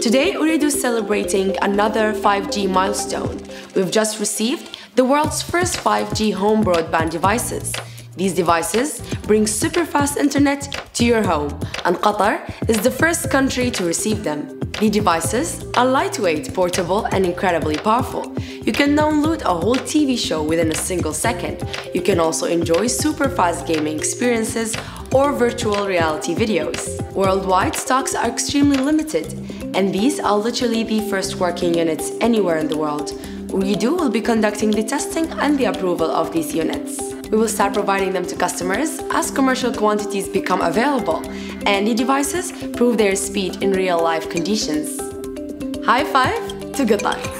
Today, Ooredoo is celebrating another 5G milestone. We've just received the world's first 5G home broadband devices. These devices bring super fast internet to your home, and Qatar is the first country to receive them. The devices are lightweight, portable, and incredibly powerful. You can download a whole TV show within a single second. You can also enjoy super fast gaming experiences or virtual reality videos. Worldwide, stocks are extremely limited, and these are literally the first working units anywhere in the world. Ooredoo will be conducting the testing and the approval of these units. We will start providing them to customers as commercial quantities become available and the devices prove their speed in real life conditions. High five to Qatar!